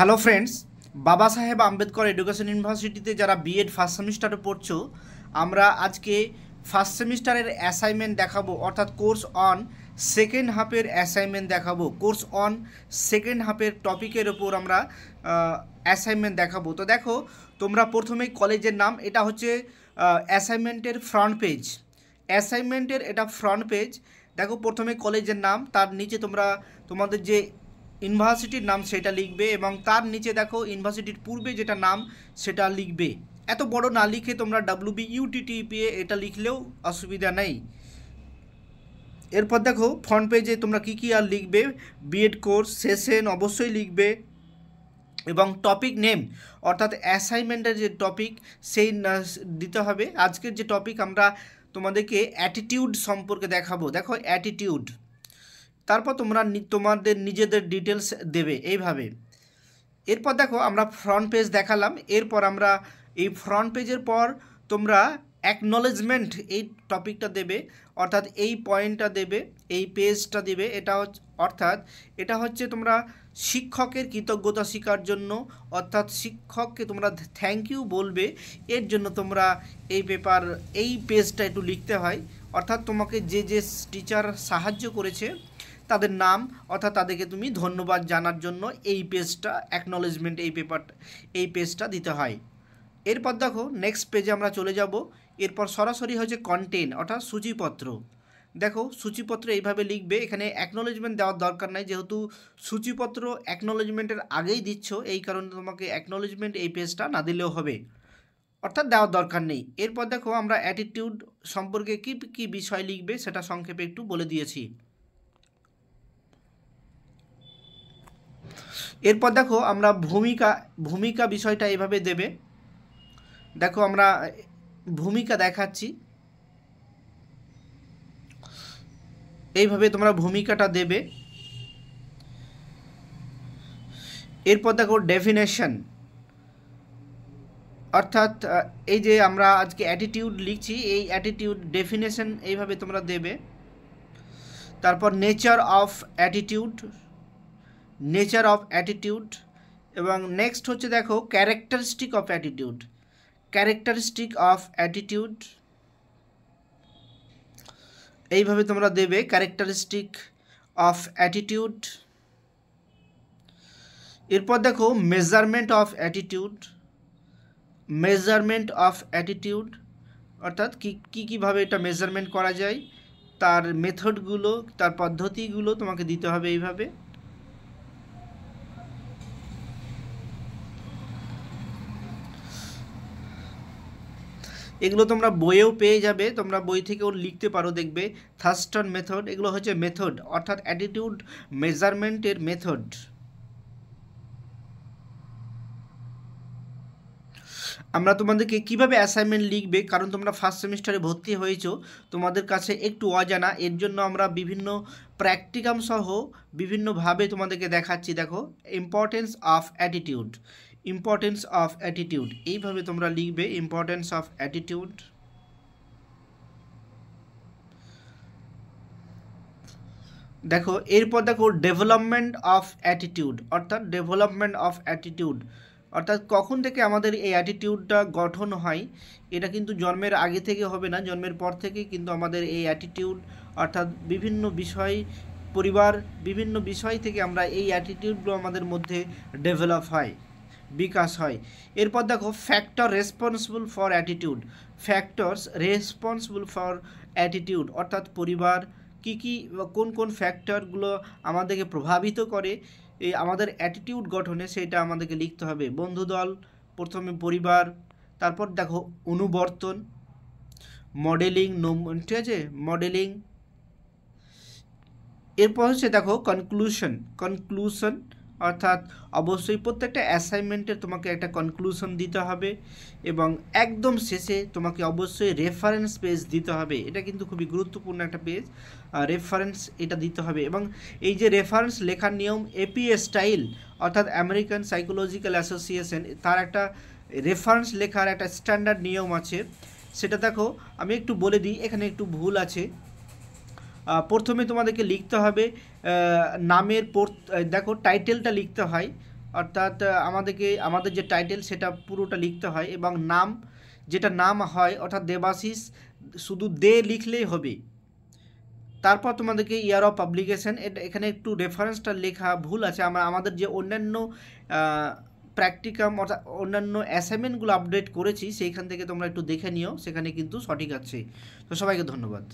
Hello friends বাবা সাহেব Ambedkar education ইউনিভার্সিটিতে যারা বিএড ফার্স্ট সেমিস্টারে পড়ছো, আমরা আজকে ফার্স্ট সেমিস্টারের অ্যাসাইনমেন্ট দেখাবো, অর্থাৎ কোর্স অন সেকেন্ড হাফের অ্যাসাইনমেন্ট দেখাবো। কোর্স অন সেকেন্ড হাফের টপিকের ওপর আমরা অ্যাসাইনমেন্ট দেখাবো। তো দেখো, তোমরা প্রথমেই কলেজের নাম, এটা হচ্ছে অ্যাসাইনমেন্টের ফ্রন্ট পেজ অ্যাসাইনমেন্টের এটা ফ্রন্ট পেজ দেখো, প্রথমে কলেজের নাম, তার নিচে তোমরা, তোমাদের যে ইউনিভার্সিটির নাম সেটা লিখবে এবং তার নিচে দেখো ইউনিভার্সিটির পূর্বে যেটা নাম সেটা লিখবে। এত বড় না লিখে তোমরা ডাব্লিউ বি ইউটিটিপিএ এটা লিখলেও অসুবিধা নেই। এরপর দেখো ফ্রন্ট পেজে তোমরা কী কী আর লিখবে? বিএড কোর্স সেশন অবশ্যই লিখবে এবং টপিক নেম অর্থাৎ অ্যাসাইনমেন্টের যে টপিক সেই দিতে হবে। আজকের যে টপিক আমরা তোমাদেরকে অ্যাটিটিউড সম্পর্কে দেখাবো। দেখো অ্যাটিটিউড তারপর তোমরা তোমাদের নিজেদের ডিটেলস দেবে এইভাবে। এরপর দেখো, আমরা ফ্রন্ট পেজ দেখালাম। এরপর আমরা এই ফ্রন্ট পেজের পর তোমরা অ্যাকনলেজমেন্ট এই টপিকটা দেবে, অর্থাৎ এই পয়েন্টটা দেবে, এই পেজটা দেবে। এটা অর্থাৎ এটা হচ্ছে তোমরা শিক্ষকের কৃতজ্ঞতা শেখার জন্য, অর্থাৎ শিক্ষককে তোমরা থ্যাংক ইউ বলবে। এর জন্য তোমরা এই পেপার এই পেজটা একটু লিখতে হয়। অর্থাৎ তোমাকে যে যে টিচার সাহায্য করেছে তাদের নাম, অর্থাৎ তাদেরকে তুমি ধন্যবাদ জানার জন্য এই পেজটা অ্যাকনলেজমেন্ট এই পেপার এই পেজটা দিতে হয়। এরপর দেখো নেক্সট পেজে আমরা চলে যাব। এরপর সরাসরি হচ্ছে কন্টেন্ট অর্থাৎ সূচিপত্র। দেখো, সূচিপত্র এইভাবে লিখবে, এখানে অ্যাকনোলেজমেন্ট দেওয়ার দরকার নাই, যেহেতু সূচিপত্র অ্যাকনোলেজমেন্টের আগেই দিচ্ছ, এই কারণে তোমাকে অ্যাকনোলেজমেন্ট এই পেজটা না দিলেও হবে। অর্থাৎ দেওয়ার দরকার নেই। এরপর দেখো, আমরা অ্যাটিটিউড সম্পর্কে কী কী বিষয় লিখবে, সেটা সংক্ষেপে একটু বলে দিয়েছি। এরপর দেখো আমরা ভূমিকা ভূমিকা বিষয়টা এভাবে দেবে। দেখো আমরা ভূমিকা দেখাচ্ছি। এইভাবে তোমরা ভূমিকাটা দেবে। এরপর দেখো ডেফিনেশন অর্থাৎ এই যে আমরা আজকে অ্যাটিটিউড লিখছি, এই অ্যাটিটিউড ডেফিনেশন এইভাবে তোমরা দেবে। তারপর nature of attitude nature of attitude এবং নেক্সট হচ্ছে দেখো characteristic of attitude. Characteristic of attitude. এইভাবে তোমরা দেবে ক্যারেক্টারিস্টিক অফ অ্যাটিটিউড। এরপর দেখো measurement of attitude. Measurement of attitude, অর্থাৎ কী কী, কীভাবে এটা মেজারমেন্ট করা যায়, তার মেথডগুলো, তার পদ্ধতিগুলো তোমাকে দিতে হবে এইভাবে। এগুলো তোমরা বইয়েও পেয়ে যাবে, তোমরা বই থেকেও লিখতে পারো, দেখবে। থার্স্টন মেথড এগুলো হচ্ছে মেথড অর্থাৎ অ্যাটিটিউড মেজারমেন্টের মেথড আমরা তোমাদেরকে কীভাবে অ্যাসাইনমেন্ট লিখবে, কারণ তোমরা ফার্স্ট সেমিস্টারে ভর্তি হয়েছো, তোমাদের কাছে একটু অজানা, এর জন্য আমরা বিভিন্ন প্র্যাকটিকাম সহ বিভিন্নভাবে তোমাদেরকে দেখাচ্ছি, দেখো। Importance of attitude importance of attitude এইভাবে তোমরা লিখবে ইম্পর্টেন্স অফ অ্যাটিটিউড দেখো, এরপর দেখো ডেভেলপমেন্ট অফ অ্যাটিটিউড অর্থাৎ ডেভেলপমেন্ট অফ অ্যাটিটিউড অর্থাৎ কখন থেকে আমাদের এই অ্যাটিটিউডটা গঠন হয়, এটা কিন্তু জন্মের আগে থেকে হবে না, জন্মের পর থেকে কিন্তু আমাদের এই অ্যাটিটিউড অর্থাৎ বিভিন্ন বিষয়, পরিবার, বিভিন্ন বিষয় থেকে আমরা এই অ্যাটিটিউডগুলো আমাদের মধ্যে ডেভেলপ হয়। বিকাশ হয়। এরপর দেখো factor responsible for attitude factors responsible for attitude অর্থাৎ পরিবার, কি কি কোন কোন ফ্যাক্টরগুলো আমাদেরকে প্রভাবিত করে, এই আমাদের অ্যাটিটিউড গঠনে সেটা আমাদেরকে লিখতে হবে। বন্ধুদল, প্রথমে পরিবার, তারপর দেখো, অনুবর্তন মডেলিং ঠিক আছে? মডেলিং এরপর হচ্ছে দেখো কনক্লুশন কনক্লুশন অর্থাৎ অবশ্যই প্রত্যেকটা অ্যাসাইনমেন্টের তোমাকে একটা কনক্লুশন দিতে হবে এবং একদম শেষে তোমাকে অবশ্যই রেফারেন্স পেজ দিতে হবে। এটা কিন্তু খুবই গুরুত্বপূর্ণ একটা পেজ রেফারেন্স এটা দিতে হবে এবং এই যে রেফারেন্স লেখার নিয়ম এপিএ স্টাইল অর্থাৎ আমেরিকান সাইকোলজিক্যাল অ্যাসোসিয়েশন তার একটা রেফারেন্স লেখার একটা স্ট্যান্ডার্ড নিয়ম আছে। সেটা দেখো, আমি একটু বলে দিই, এখানে একটু ভুল আছে। প্রথমে তোমাদেরকে লিখতে হবে নামের দেখো টাইটেলটা লিখতে হয়, অর্থাৎ আমাদেরকে, আমাদের যে টাইটেল সেটা পুরোটা লিখতে হয় এবং নাম, যেটা নাম হয়, অর্থাৎ দেবাশিস, শুধু দে লিখলেই হবে। তারপর তোমাদেরকে ইয়ার অফ পাবলিকেশন এটা, এখানে একটু রেফারেন্সটা লেখা ভুল আছে, আমরা, আমাদের যে অন্যান্য প্র্যাকটিকাম অর্থাৎ অন্যান্য অ্যাসাইনমেন্টগুলো আপডেট করেছি, সেইখান থেকে তোমরা একটু দেখে নিও, সেখানে কিন্তু সঠিক আছে। তো সবাইকে ধন্যবাদ।